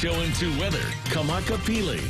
and 2 weather, Kamakapili.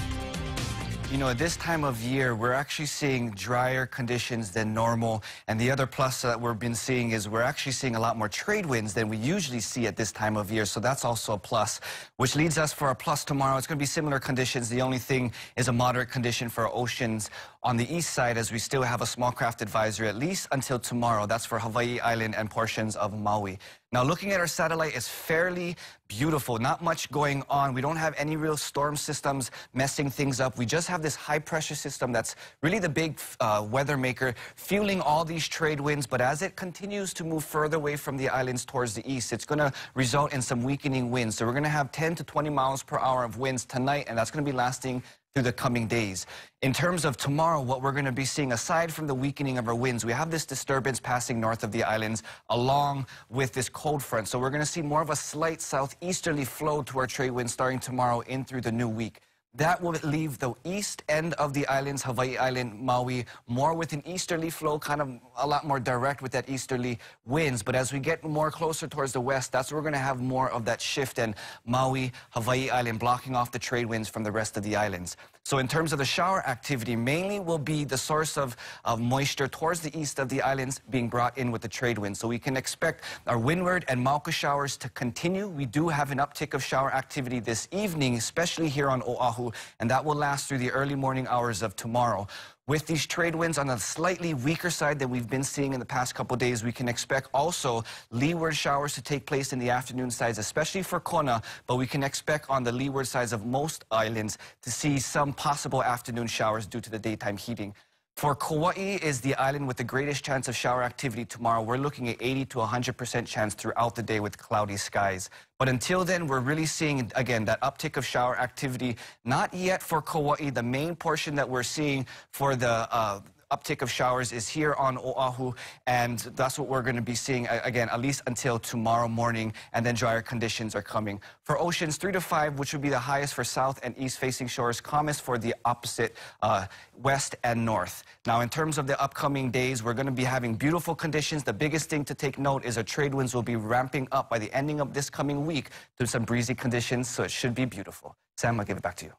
You know, at this time of year, we're actually seeing drier conditions than normal. And the other plus that we've been seeing is we're actually seeing a lot more trade winds than we usually see at this time of year. So that's also a plus, which leads us for a plus tomorrow. It's going to be similar conditions. The only thing is a moderate condition for oceans on the east side as we still have a small craft advisory at least until tomorrow. That's for Hawaii Island and portions of Maui. Now, looking at our satellite is fairly beautiful. Not much going on. We don't have any real storm systems messing things up. We just have this high pressure system that's really the big uh, weather maker, fueling all these trade winds. But as it continues to move further away from the islands towards the east, it's going to result in some weakening winds. So we're going to have 10 to 20 miles per hour of winds tonight, and that's going to be lasting through the coming days. In terms of tomorrow, what we're going to be seeing, aside from the weakening of our winds, we have this disturbance passing north of the islands along with this cold front. So we're going to see more of a slight southeasterly flow to our trade winds starting tomorrow in through the new week. That will leave the east end of the islands, Hawaii Island, Maui, more with an easterly flow, kind of a lot more direct with that easterly winds. But as we get more closer towards the west, that's where we're going to have more of that shift and Maui, Hawaii Island blocking off the trade winds from the rest of the islands. So in terms of the shower activity, mainly will be the source of, of moisture towards the east of the islands being brought in with the trade winds. So we can expect our windward and Mauka showers to continue. We do have an uptick of shower activity this evening, especially here on Oahu and that will last through the early morning hours of tomorrow. With these trade winds on a slightly weaker side than we've been seeing in the past couple days, we can expect also leeward showers to take place in the afternoon sides, especially for Kona, but we can expect on the leeward sides of most islands to see some possible afternoon showers due to the daytime heating. For Kauai is the island with the greatest chance of shower activity tomorrow. We're looking at 80 to 100% chance throughout the day with cloudy skies. But until then, we're really seeing, again, that uptick of shower activity. Not yet for Kauai. The main portion that we're seeing for the uh, uptick of showers is here on Oahu, and that's what we're going to be seeing, again, at least until tomorrow morning, and then drier conditions are coming. For oceans, 3 to 5, which would be the highest for south and east-facing shores, calmest for the opposite uh, west and north. Now, in terms of the upcoming days, we're going to be having beautiful conditions. The biggest thing to take note is our trade winds will be ramping up by the ending of this coming week to some breezy conditions, so it should be beautiful. Sam, I'll give it back to you.